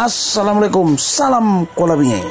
Assalamualaikum, salam kolabinge.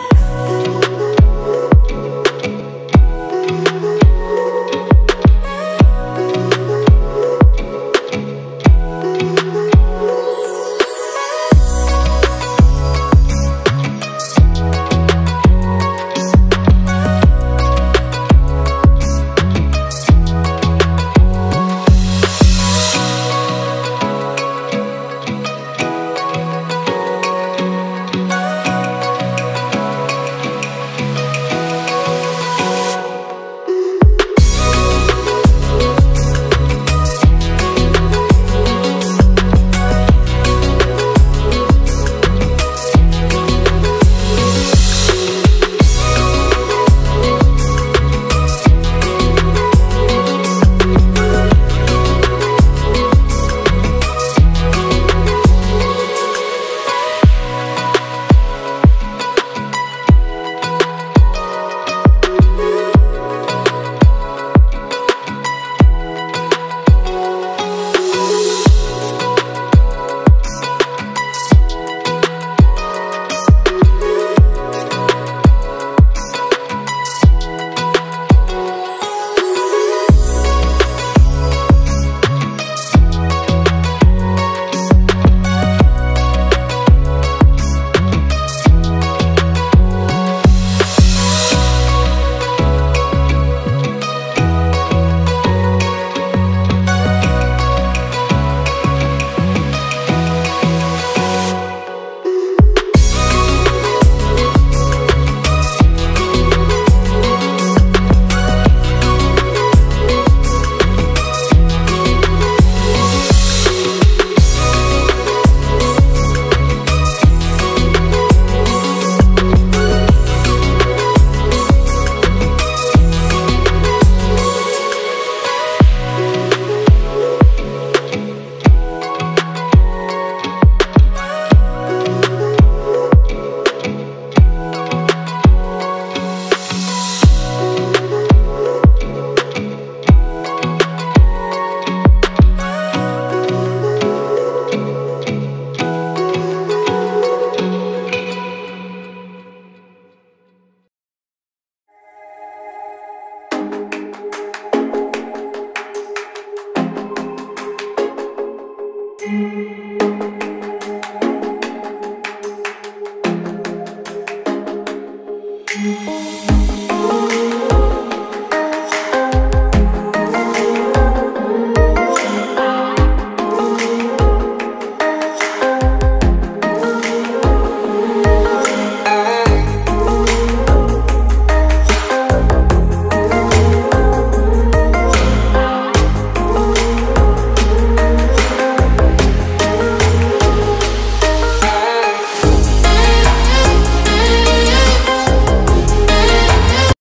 Música